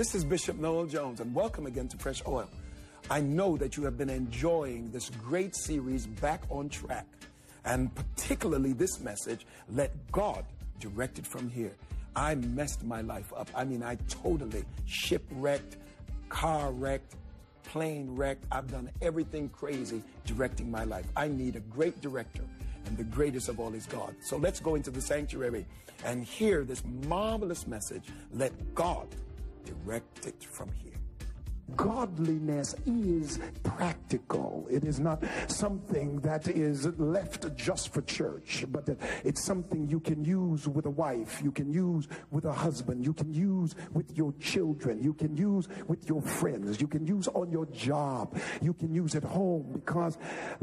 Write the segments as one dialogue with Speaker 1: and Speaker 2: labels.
Speaker 1: This is Bishop Noel Jones, and welcome again to Fresh Oil. I know that you have been enjoying this great series, Back on Track, and particularly this message, Let God Direct It From Here. I messed my life up. I mean, I totally shipwrecked, car wrecked, plane wrecked. I've done everything crazy directing my life. I need a great director, and the greatest of all is God. So let's go into the sanctuary and hear this marvelous message. Let God direct it from here.
Speaker 2: Godliness is practical. It is not something that is left just for church, but it's something you can use with a wife, you can use with a husband, you can use with your children, you can use with your friends, you can use on your job, you can use at home because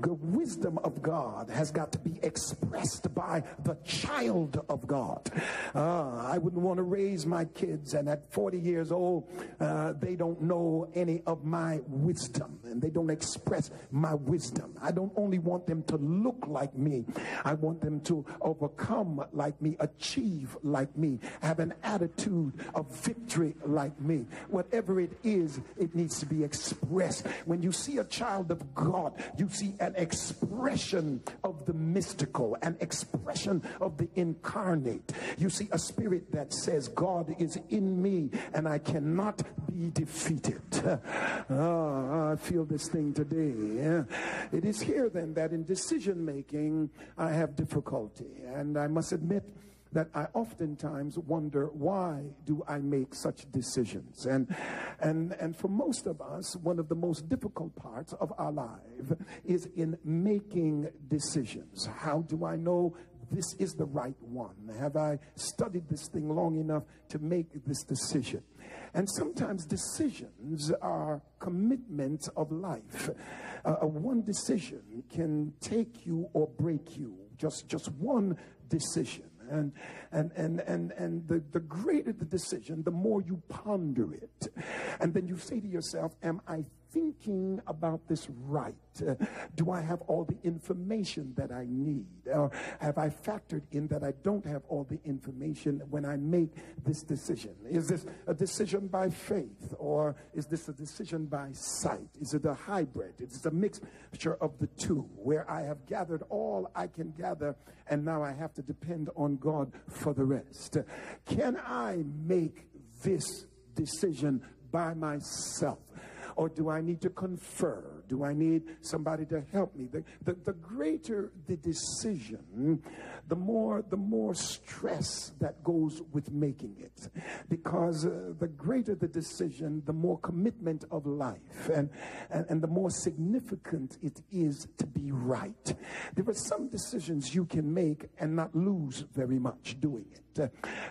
Speaker 2: the wisdom of God has got to be expressed by the child of God. Uh, I wouldn't want to raise my kids, and at 40 years old, uh, they don't know any of my wisdom and they don't express my wisdom. I don't only want them to look like me, I want them to overcome like me, achieve like me, have an attitude of victory like me. Whatever it is, it needs to be expressed. When you see a child of God, you see an expression of the mystical, an expression of the incarnate. You see a spirit that says, God is in me and I cannot be defeated. oh, I feel this thing today. It is here then that in decision making I have difficulty. And I must admit, that I oftentimes wonder why do I make such decisions? And and and for most of us, one of the most difficult parts of our life is in making decisions. How do I know this is the right one? Have I studied this thing long enough to make this decision? And sometimes decisions are commitments of life. Uh, one decision can take you or break you. Just, just one decision. And, and, and, and, and the, the greater the decision, the more you ponder it. And then you say to yourself, Am I thinking about this right? Uh, do I have all the information that I need? Or have I factored in that I don't have all the information when I make this decision? Is this a decision by faith or is this a decision by sight? Is it a hybrid? Is it a mixture of the two where I have gathered all I can gather and now I have to depend on God for the rest? Can I make this decision by myself? Or do I need to confer? Do I need somebody to help me? The, the, the greater the decision, the more the more stress that goes with making it. Because uh, the greater the decision, the more commitment of life and, and, and the more significant it is to be right. There are some decisions you can make and not lose very much doing it.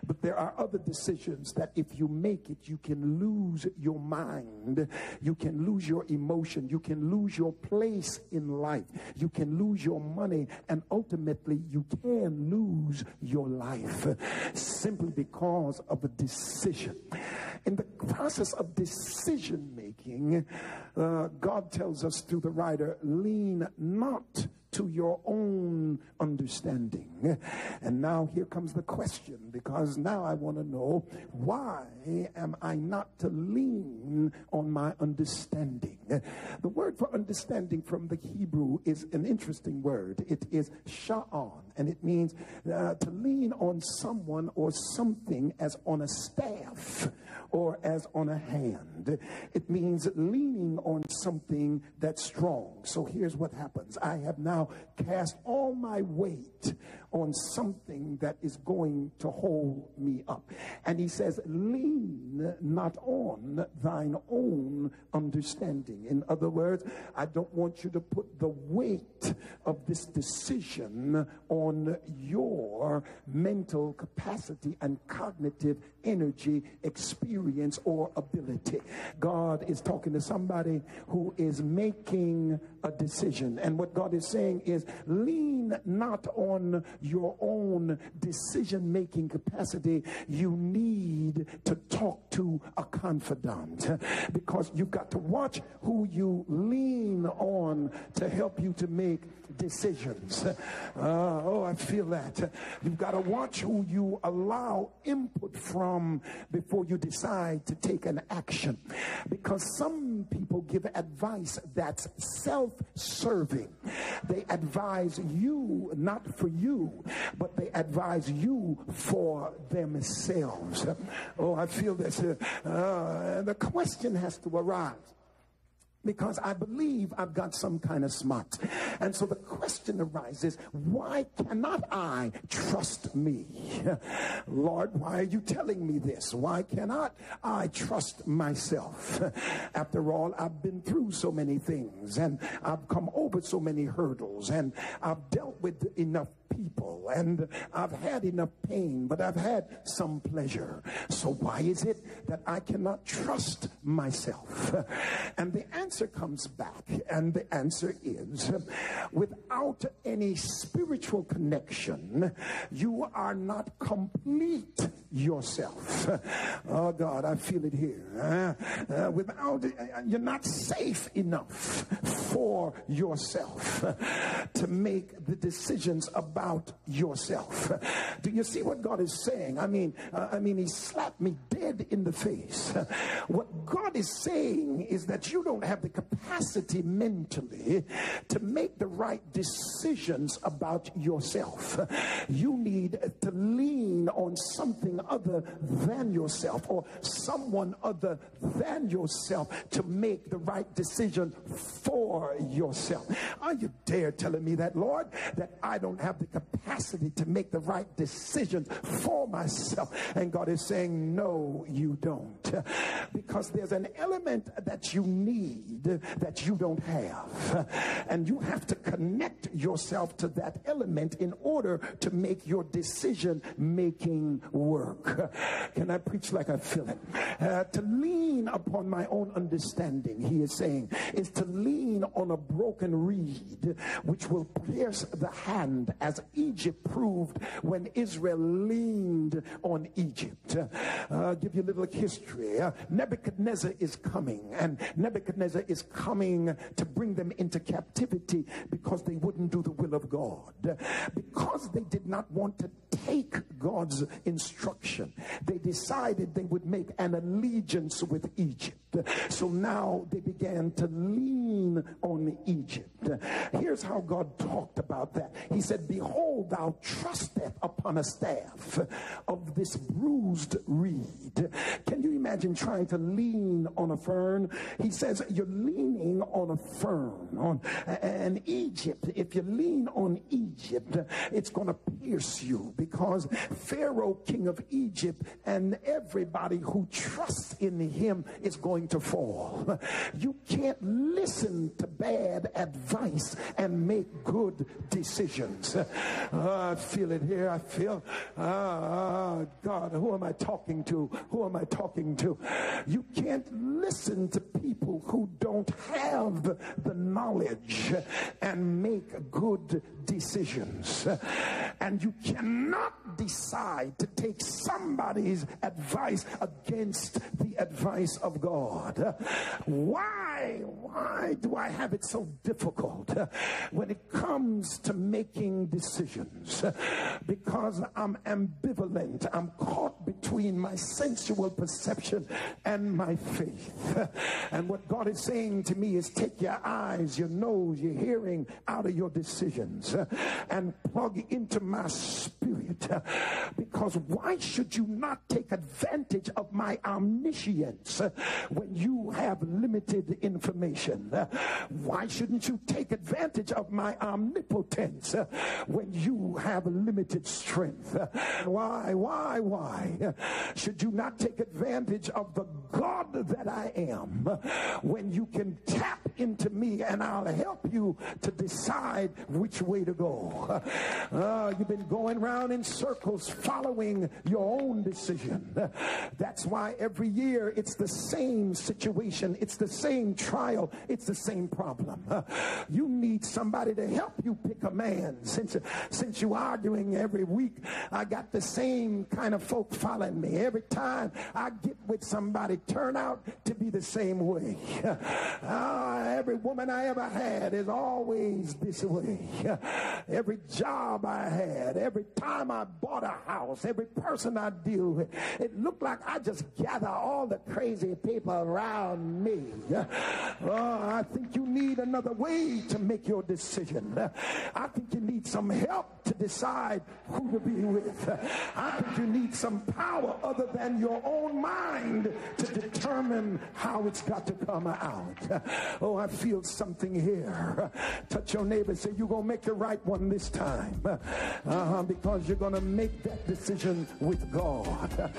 Speaker 2: But there are other decisions that if you make it, you can lose your mind, you can lose your emotion, you can lose your place in life, you can lose your money, and ultimately you can lose your life simply because of a decision. In the process of decision making, uh, God tells us through the writer, lean not to your own understanding. And now here comes the question because now I want to know why am I not to lean on my understanding? The word for understanding from the Hebrew is an interesting word. It is sha'an, and it means uh, to lean on someone or something as on a staff or as on a hand. It means leaning on something that's strong. So here's what happens I have now cast all my weight on something that is going to hold me up. And he says, Lean not on thine own understanding. In other words, I don't want you to put the weight of this decision on your mental capacity and cognitive energy, experience, or ability. God is talking to somebody who is making a decision. And what God is saying is lean not on your own decision making capacity. You need to talk to a confidant because you've got to watch who you lean on to help you to make decisions. Uh, oh, I feel that. You've got to watch who you allow input from before you decide to take an action. Because some people give advice that's self serving. They advise you not for you, but they advise you for themselves. Oh, I feel this. Uh, the question has to arise because I believe I've got some kind of smart. And so the question arises, why cannot I trust me? Lord, why are you telling me this? Why cannot I trust myself? After all, I've been through so many things and I've come over so many hurdles and I've dealt with enough people and I've had enough pain, but I've had some pleasure. So why is it that I cannot trust myself? And the answer comes back, and the answer is without any spiritual connection, you are not complete yourself. Oh God, I feel it here. Uh, without, uh, you're not safe enough for yourself to make the decisions about about yourself. Do you see what God is saying? I mean, uh, I mean, He slapped me dead in the face. What God is saying is that you don't have the capacity mentally to make the right decisions about yourself. You need to lean on something other than yourself or someone other than yourself to make the right decision for yourself. Are you dare telling me that, Lord, that I don't have the capacity to make the right decisions for myself. And God is saying, No, you don't. Because there's an element that you need that you don't have. And you have to connect yourself to that element in order to make your decision making work. Can I preach like I feel it? Uh, to lean upon my own understanding, he is saying, is to lean on a broken reed which will pierce the hand as Egypt proved when Israel leaned on Egypt. Uh, give you a little history. Uh, Nebuchadnezzar is coming, and Nebuchadnezzar is coming to bring them into captivity because they wouldn't do the will of God. Because they did not want to take God's instruction, they decided they would make an allegiance with Egypt. So now they began to lean on Egypt. Here's how God talked about that. He said, Behold, thou trusteth upon a staff of this bruised reed. Can you imagine trying to lean on a fern? He says, You're leaning on a fern. On and Egypt, if you lean on Egypt, it's going to pierce you because Pharaoh, king of Egypt, and everybody who trusts in him is going to fall. You can't listen to bad advice and make good decisions. Uh, I feel it here. I feel, uh, God, who am I talking to? Who am I talking to? You can't listen to people who don't have the knowledge and make good decisions. And you cannot decide to take somebody's advice against the advice of God. Why, why do I have it so difficult when it comes to making decisions? Because I'm ambivalent. I'm caught between my sensual perception and my faith. And what God is saying to me is take your eyes, your nose, your hearing out of your decisions uh, and plug into my spirit. Uh, because why should you not take advantage of my omniscience uh, when you have limited information? Why shouldn't you take advantage of my omnipotence when you have limited strength? Why, why, why should you not take advantage of the God that I am when you can tap into me and I'll help you to decide which way to go? Uh, you've been going around in circles following your own decision. That's why every year it's the same situation, it's the same trial, it's the same problem. Uh, you need somebody to help you pick a man. Since, since you arguing every week, I got the same kind of folk following me. Every time I get with somebody, turn out to be the same way. Uh, every woman I ever had is always this way. Every job I had, every time I bought a house, every person I deal with, it looked like I just gather all the crazy people around me. Oh, I think you need another way to make your decision. I think you need some help to decide who to be with. I think you need some power other than your own mind to determine how it's got to come out. Oh, I feel something here. Touch your neighbor. Say, you're going to make the right one this time. Uh-huh, because you're going to make that decision with God.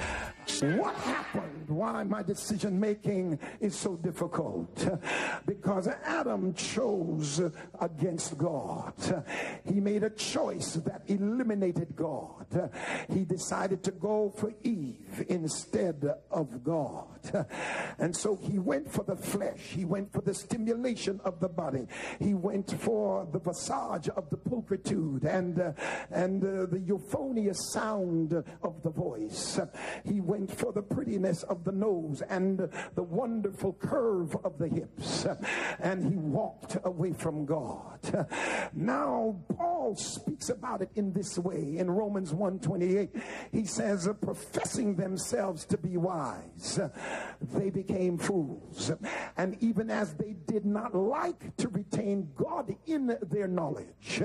Speaker 2: What happened? Why my decision making is so difficult? Because Adam chose against God. He made a choice that eliminated God. He decided to go for Eve instead of God. And so he went for the flesh. He went for the stimulation of the body. He went for the visage of the pulchritude and, uh, and uh, the euphonious sound of the voice. He went for the prettiness of the nose and the wonderful curve of the hips. And he walked away from God. Now, Paul speaks about it in this way in Romans 1:28. He says, professing themselves to be wise, they became fools. And even as they did not like to retain God in their knowledge,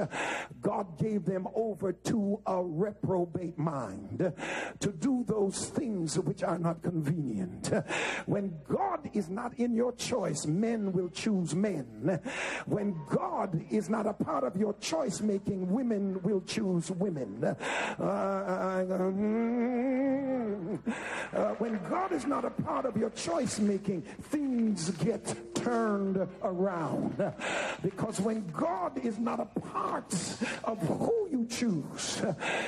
Speaker 2: God gave them over to a reprobate mind to do those things which are not convenient. When God is not in your choice, men will choose men. When God is not a part of your choice making, women will choose women. Uh, uh, when God is not a part of your choice making, things get turned around. Because when God is not a part of who you choose,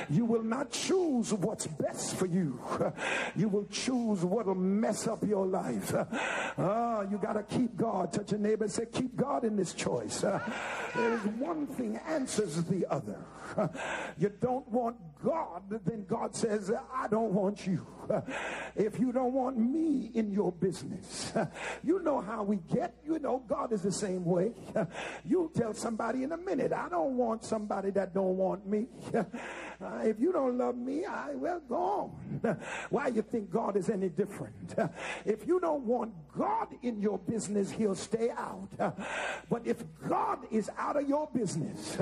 Speaker 2: you will not choose what's best for you. You will choose what'll mess up your life. Oh, you got to keep God. Touch your neighbor and say, keep God in this choice. There is one thing answers the other. You don't want God, then God says, I don't want you. If you don't want me in your business, you know how we get. You know, God is the same way. You'll tell somebody in a minute, I don't want somebody that don't want me. Uh, if you don't love me, I well go. Why you think God is any different? if you don't want God in your business, he'll stay out. but if God is out of your business,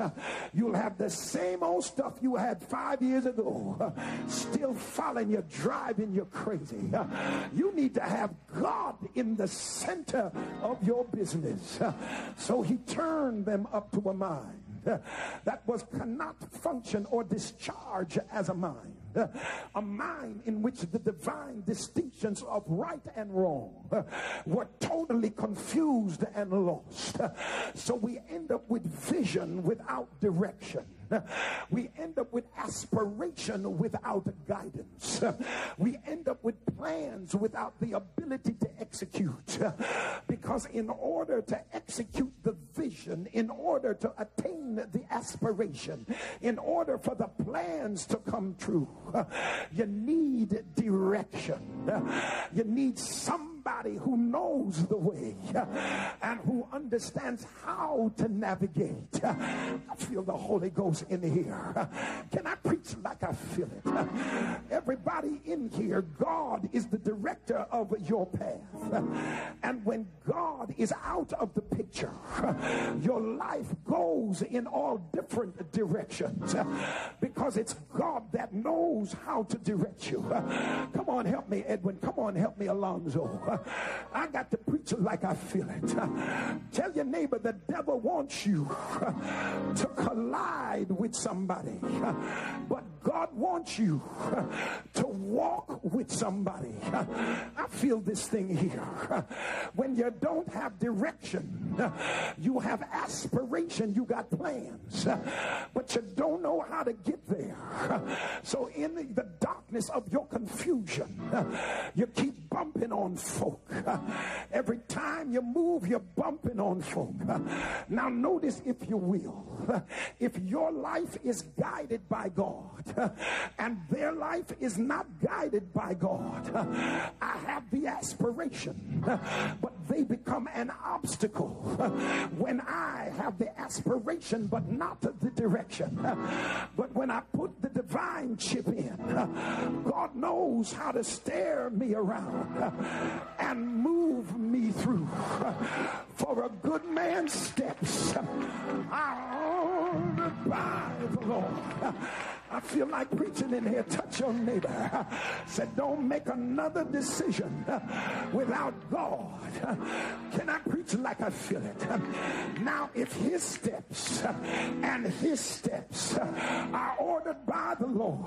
Speaker 2: you'll have the same old stuff you had five years ago, still following you, driving you crazy. you need to have God in the center of your business. so he turned them up to a mind that was cannot function or discharge as a mind. A mind in which the divine distinctions of right and wrong were totally confused and lost. So we end up with vision without direction. We end up with aspiration without guidance. We end up with plans without the ability to execute. Because in order to execute the vision, in order to attain the aspiration, in order for the plans to come true, you need direction. You need some who knows the way and who understands how to navigate. I feel the Holy Ghost in here. Can I preach like I feel it? Everybody in here, God is the director of your path. And when God is out of the picture, your life goes in all different directions because it's God that knows how to direct you. Come on, help me, Edwin. Come on, help me, Alonzo. I got to preach it like I feel it. Tell your neighbor the devil wants you to collide with somebody, but God wants you to walk with somebody. I feel this thing here. When you don't have direction, you have aspiration, you got plans, but you don't know how to get there. So, in the darkness of your confusion, you keep bumping on folk. Every time you move, you're bumping on folk. Now, notice, if you will, if your life is guided by God and their life is not guided by God, I have the aspiration, but they become an obstacle when I have the aspiration but not the direction. But when I put the divine chip in, God knows how to steer me around and move me through. For a good man's steps by the Lord. I feel like preaching in here. Touch your neighbor. Said, don't make another decision without God. Can I preach like I feel it? Now, if his steps and his steps are ordered by the Lord,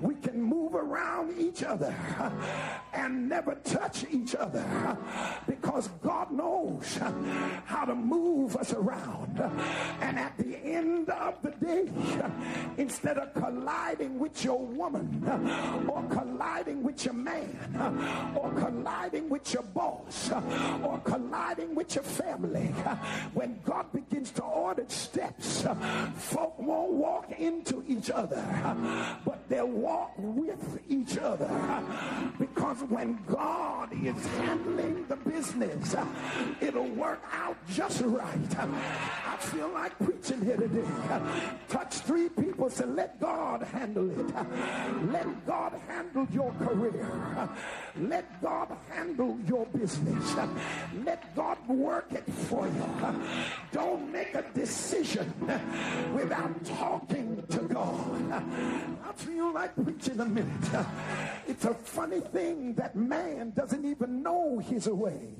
Speaker 2: we can move around each other and never touch each other because God knows how to move us around. And at the end of the day, instead of colliding with your woman or colliding with your man or colliding with your boss or colliding with your family. When God begins to order steps, folk won't walk into each other, but they'll walk with each other. Because when God is handling the business, it'll work out just right. I feel like preaching here today. Touch three people, say, let God handle it. Let God handle your career. Let God handle your business. Let God work it for you. Don't make a decision without talking to God. I feel like preaching a minute. It's a funny thing that man doesn't even know his way.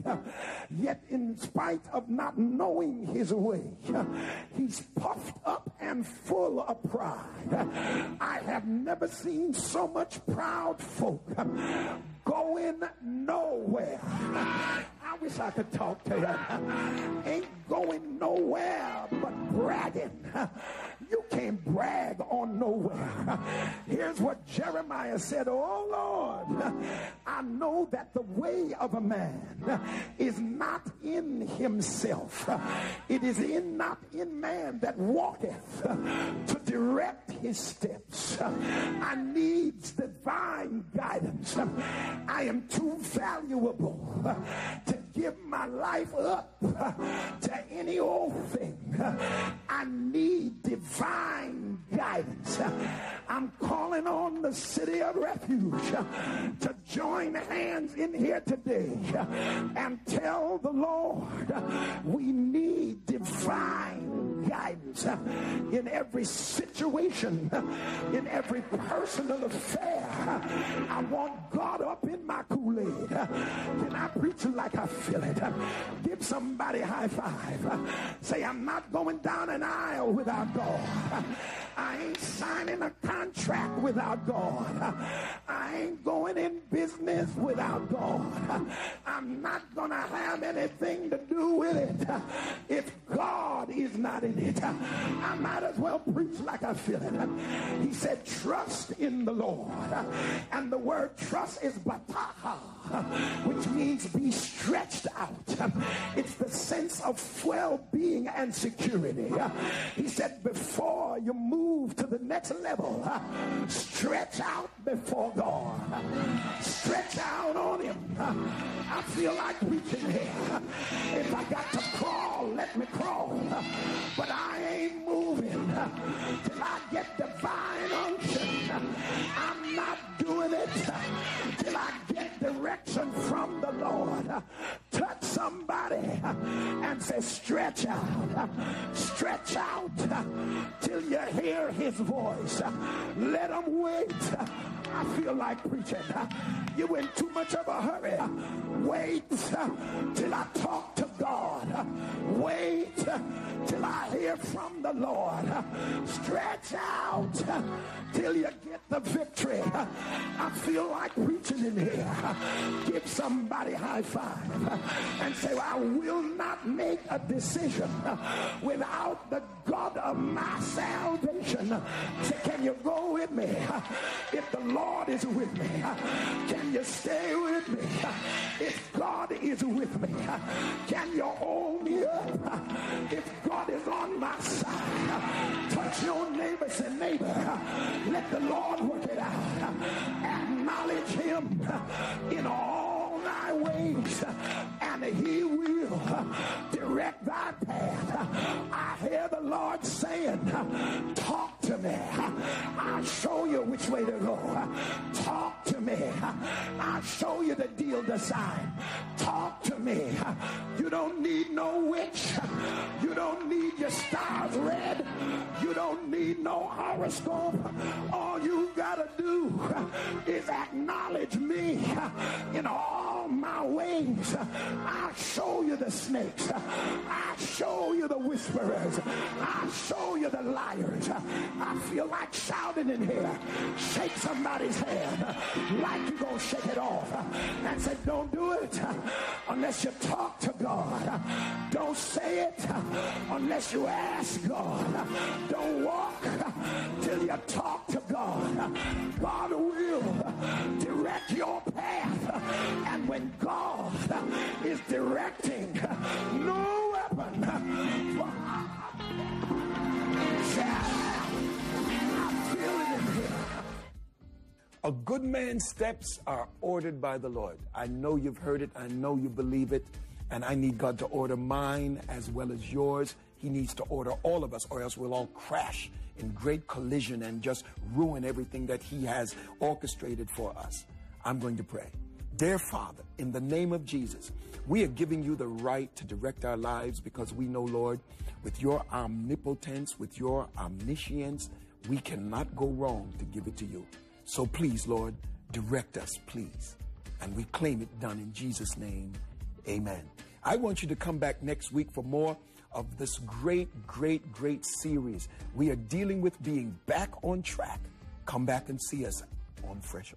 Speaker 2: Yet, in spite of not knowing his way, he's puffed up and full of pride. I have never seen so much proud folk going nowhere. I wish I could talk to you. Ain't going nowhere but bragging. You can't brag on nowhere. Here's what Jeremiah said Oh Lord, I know that the way of a man is not in himself, it is in not in man that walketh to direct his steps. I need divine guidance. I am too valuable to give my life up to any old thing. I need divine guidance. I'm calling on the city of refuge to join hands in here today and tell the Lord we need divine guidance in every situation, in every personal affair. I want God up in my Kool-Aid. Can I preach like I feel it? Give somebody a high five. Say, I'm not going down an aisle without God. I ain't signing a contract without God. I ain't going in business without God. I'm not going to have anything to do with it if God is not in it. I might as well preach like I feel it. He said, trust in the Lord. And the word trust is bataha, which means be stretched out. It's the sense of well-being and security. He said, before you move to the next level, stretch out before God. Stretch out on him. I feel like preaching here. If I got to crawl, let me crawl. But I ain't moving till I get divine unction. I'm not doing it till I get direction from the Lord. Touch somebody and say, stretch out. Stretch out till you hear his voice. Let him wait. I feel like preaching. You in too much of a hurry. Wait till I talk to God. Wait till I hear from the Lord. Stretch out till you the victory. I feel like preaching in here. Give somebody high five and say, I will not make a decision without the God of my salvation. Say, can you go with me? If the Lord is with me, can you stay with me? If God is with me, can you hold me up? If God is on my side, touch your neighbor, say, neighbor, let the Lord work it out. Acknowledge him in all thy ways, and he will direct thy path. I hear the Lord saying, talk to me. I'll show you which way to go. Talk me. I'll show you the deal to sign. Talk to me. You don't need no witch. You don't need your stars read. You don't need no horoscope. All you gotta do is acknowledge me in all my ways. I'll show you the snakes. I'll show you the whisperers. I'll show you the liars. I feel like shouting in here. Shake somebody's hand like you're going to shake it off and say, don't do it unless you talk to God. Don't say it unless you ask God. Don't walk till you talk to God. God will direct your path. And when God is directing, no weapon
Speaker 1: A good man's steps are ordered by the Lord. I know you've heard it. I know you believe it. And I need God to order mine as well as yours. He needs to order all of us, or else we'll all crash in great collision and just ruin everything that He has orchestrated for us. I'm going to pray. Dear Father, in the name of Jesus, we are giving you the right to direct our lives because we know, Lord, with your omnipotence, with your omniscience, we cannot go wrong to give it to you. So please, Lord, direct us, please. And we claim it done in Jesus' name. Amen. I want you to come back next week for more of this great, great, great series. We are dealing with being back on track. Come back and see us on Fresh.